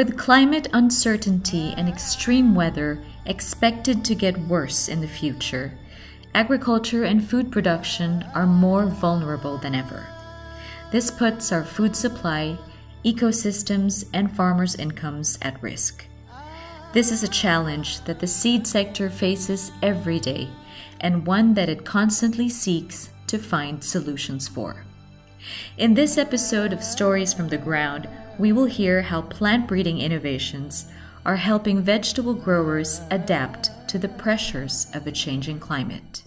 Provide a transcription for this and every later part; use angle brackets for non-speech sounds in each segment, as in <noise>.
With climate uncertainty and extreme weather expected to get worse in the future, agriculture and food production are more vulnerable than ever. This puts our food supply, ecosystems, and farmers' incomes at risk. This is a challenge that the seed sector faces every day and one that it constantly seeks to find solutions for. In this episode of Stories from the Ground, we will hear how plant breeding innovations are helping vegetable growers adapt to the pressures of a changing climate.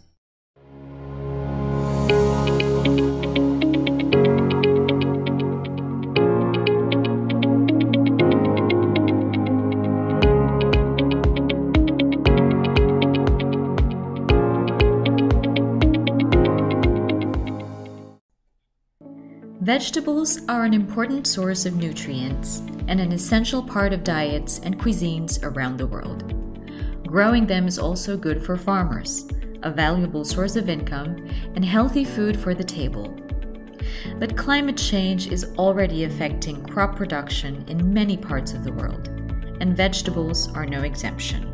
Vegetables are an important source of nutrients and an essential part of diets and cuisines around the world. Growing them is also good for farmers, a valuable source of income, and healthy food for the table. But climate change is already affecting crop production in many parts of the world, and vegetables are no exemption.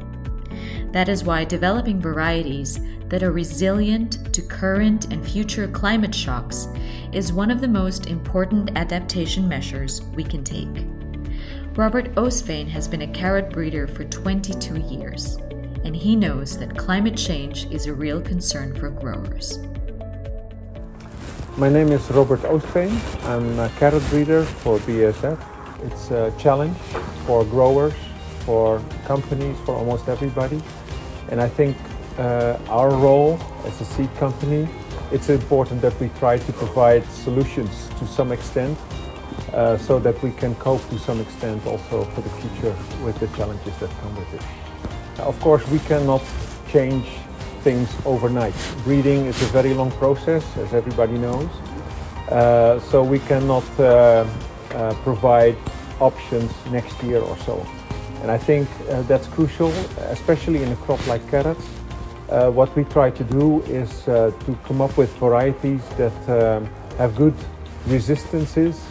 That is why developing varieties that are resilient to current and future climate shocks is one of the most important adaptation measures we can take. Robert Oostveen has been a carrot breeder for 22 years, and he knows that climate change is a real concern for growers. My name is Robert Oostveen. I'm a carrot breeder for BASF. It's a challenge for growers, for companies, for almost everybody. And I think uh, our role as a seed company, it's important that we try to provide solutions to some extent uh, so that we can cope to some extent also for the future with the challenges that come with it. Of course, we cannot change things overnight. Breeding is a very long process, as everybody knows. Uh, so we cannot uh, uh, provide options next year or so. And I think uh, that's crucial, especially in a crop like carrots. Uh, what we try to do is uh, to come up with varieties that um, have good resistances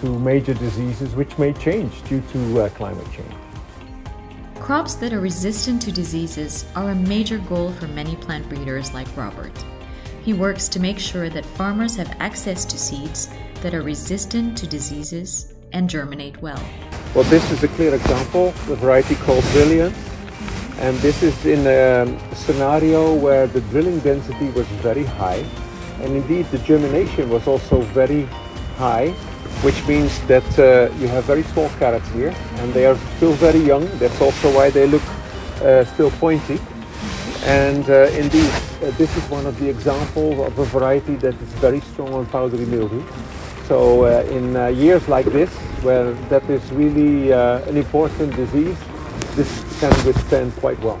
to major diseases which may change due to uh, climate change. Crops that are resistant to diseases are a major goal for many plant breeders like Robert. He works to make sure that farmers have access to seeds that are resistant to diseases and germinate well. Well, this is a clear example, the variety called Brilliant. And this is in a scenario where the drilling density was very high. And indeed, the germination was also very high, which means that uh, you have very small carrots here. And they are still very young. That's also why they look uh, still pointy. And uh, indeed, uh, this is one of the examples of a variety that is very strong on powdery mildew. So uh, in uh, years like this, where that is really uh, an important disease, this can withstand quite well.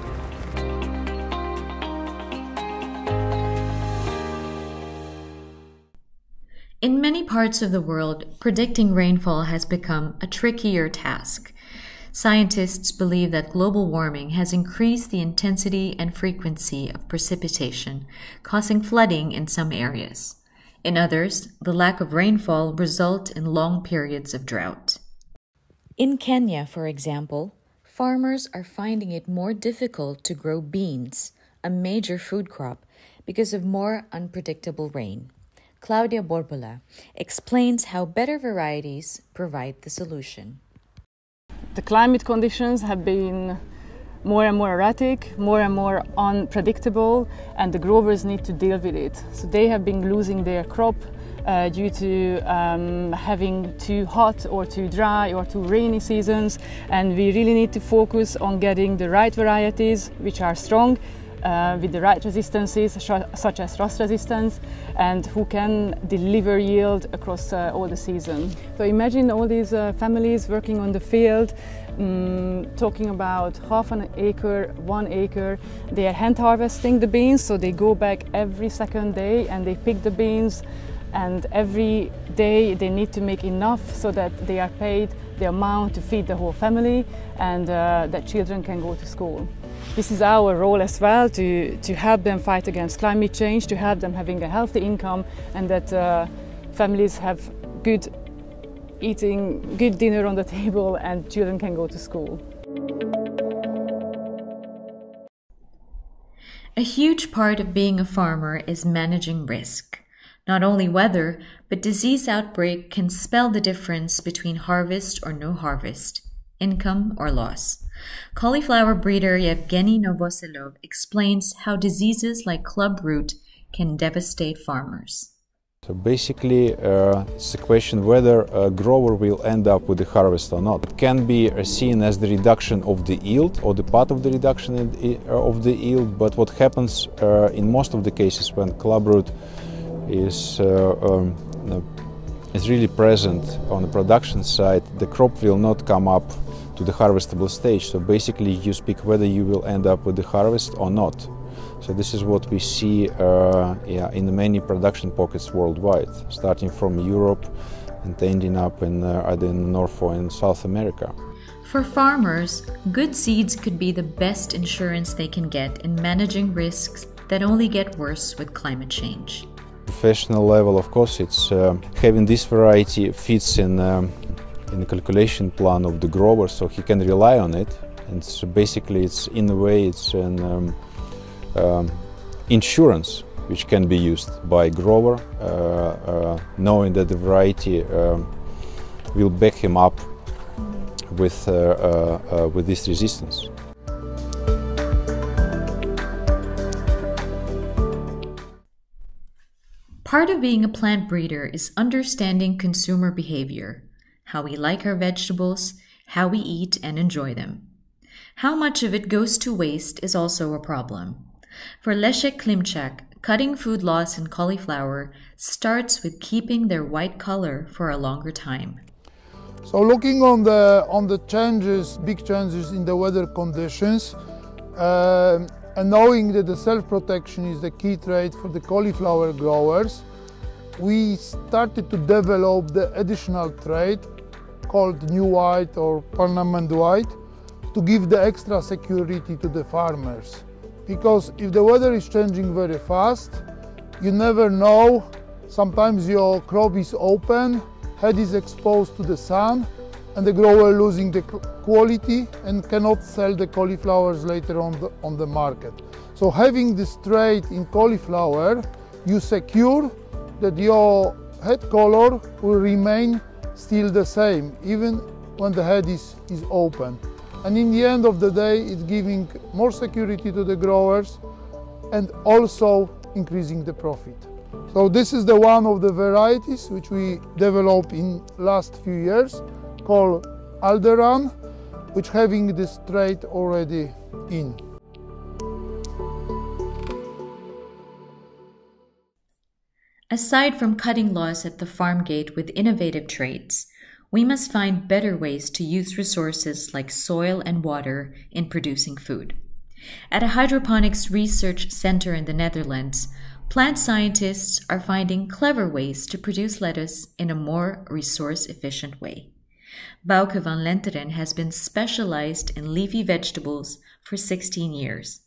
In many parts of the world, predicting rainfall has become a trickier task. Scientists believe that global warming has increased the intensity and frequency of precipitation, causing flooding in some areas. In others, the lack of rainfall result in long periods of drought. In Kenya, for example, farmers are finding it more difficult to grow beans, a major food crop, because of more unpredictable rain. Claudia Borbola explains how better varieties provide the solution. The climate conditions have been more and more erratic, more and more unpredictable, and the growers need to deal with it. So they have been losing their crop uh, due to um, having too hot or too dry or too rainy seasons, and we really need to focus on getting the right varieties which are strong. Uh, with the right resistances, such as rust resistance, and who can deliver yield across uh, all the season. So imagine all these uh, families working on the field um, talking about half an acre, one acre. They are hand harvesting the beans, so they go back every second day and they pick the beans. And every day they need to make enough so that they are paid the amount to feed the whole family and uh, that children can go to school. This is our role as well to, to help them fight against climate change, to help them having a healthy income and that uh, families have good eating good dinner on the <laughs> table and children can go to school. A huge part of being a farmer is managing risk. Not only weather, but disease outbreak can spell the difference between harvest or no harvest, income or loss. Cauliflower breeder Yevgeny Novoselov explains how diseases like club root can devastate farmers. So basically, uh, it's a question whether a grower will end up with the harvest or not. It can be uh, seen as the reduction of the yield or the part of the reduction uh, of the yield, but what happens uh, in most of the cases when clubroot is, uh, um, is really present on the production side, the crop will not come up to the harvestable stage. So basically, you speak whether you will end up with the harvest or not. So this is what we see uh, yeah, in many production pockets worldwide, starting from Europe and ending up in uh, either in North or in South America. For farmers, good seeds could be the best insurance they can get in managing risks that only get worse with climate change. Professional level, of course, it's uh, having this variety fits in um, in the calculation plan of the grower, so he can rely on it. And so basically, it's in a way, it's an um, um, insurance which can be used by grower, uh, uh, knowing that the variety um, will back him up with, uh, with this resistance. Part of being a plant breeder is understanding consumer behavior, how we like our vegetables, how we eat and enjoy them. How much of it goes to waste is also a problem. For Leszek Klimczak, cutting food loss in cauliflower starts with keeping their white color for a longer time. So looking on the on the changes, big changes in the weather conditions, uh, and knowing that the self-protection is the key trait for the cauliflower growers, we started to develop the additional trait called new white or permanent white to give the extra security to the farmers because if the weather is changing very fast, you never know. Sometimes your crop is open, head is exposed to the sun, and the grower losing the quality and cannot sell the cauliflowers later on the, on the market. So having this trait in cauliflower, you secure that your head color will remain still the same, even when the head is, is open. And in the end of the day, it's giving more security to the growers and also increasing the profit. So this is the one of the varieties which we developed in last few years called Alderan, which having this trait already in. Aside from cutting loss at the farm gate with innovative traits, we must find better ways to use resources like soil and water in producing food. At a hydroponics research center in the Netherlands, plant scientists are finding clever ways to produce lettuce in a more resource efficient way. Bouke van Lenteren has been specialized in leafy vegetables for 16 years.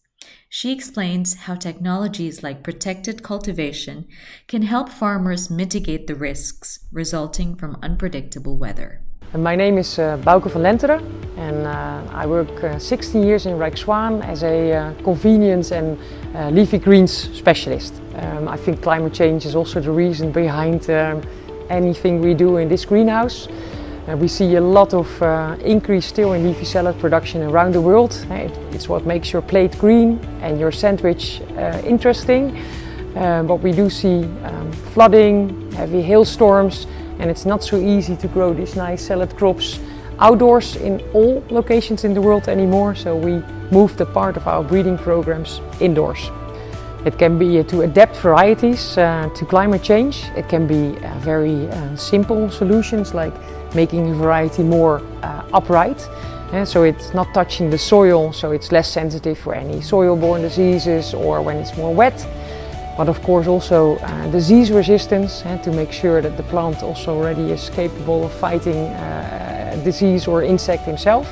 She explains how technologies like protected cultivation can help farmers mitigate the risks resulting from unpredictable weather. My name is uh, Bouke van Lenteren and uh, I work uh, 16 years in Rijk Zwaan as a uh, convenience and uh, leafy greens specialist. Um, I think climate change is also the reason behind um, anything we do in this greenhouse. Uh, we see a lot of uh, increase still in leafy salad production around the world. Uh, it's what makes your plate green and your sandwich uh, interesting. Uh, but we do see um, flooding, heavy hailstorms, and it's not so easy to grow these nice salad crops outdoors in all locations in the world anymore. So we moved a part of our breeding programs indoors. It can be uh, to adapt varieties uh, to climate change. It can be uh, very simple solutions like making a variety more uh, upright. Uh, so it's not touching the soil, so it's less sensitive for any soil-borne diseases or when it's more wet. But of course also uh, disease resistance uh, to make sure that the plant also already is capable of fighting uh, disease or insect himself.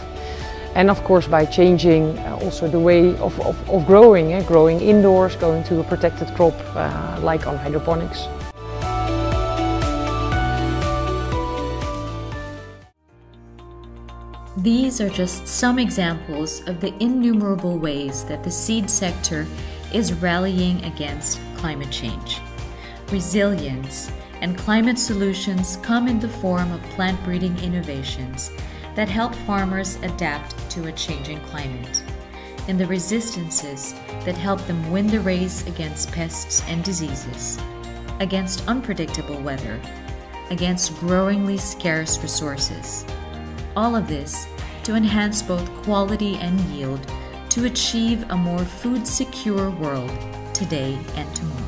And of course by changing uh, also the way of, of, of growing, growing indoors, going to a protected crop like on hydroponics. These are just some examples of the innumerable ways that the seed sector is rallying against climate change. Resilience and climate solutions come in the form of plant breeding innovations that help farmers adapt to a changing climate, and the resistances that help them win the race against pests and diseases, against unpredictable weather, against growingly scarce resources. All of this to enhance both quality and yield to achieve a more food secure world today and tomorrow.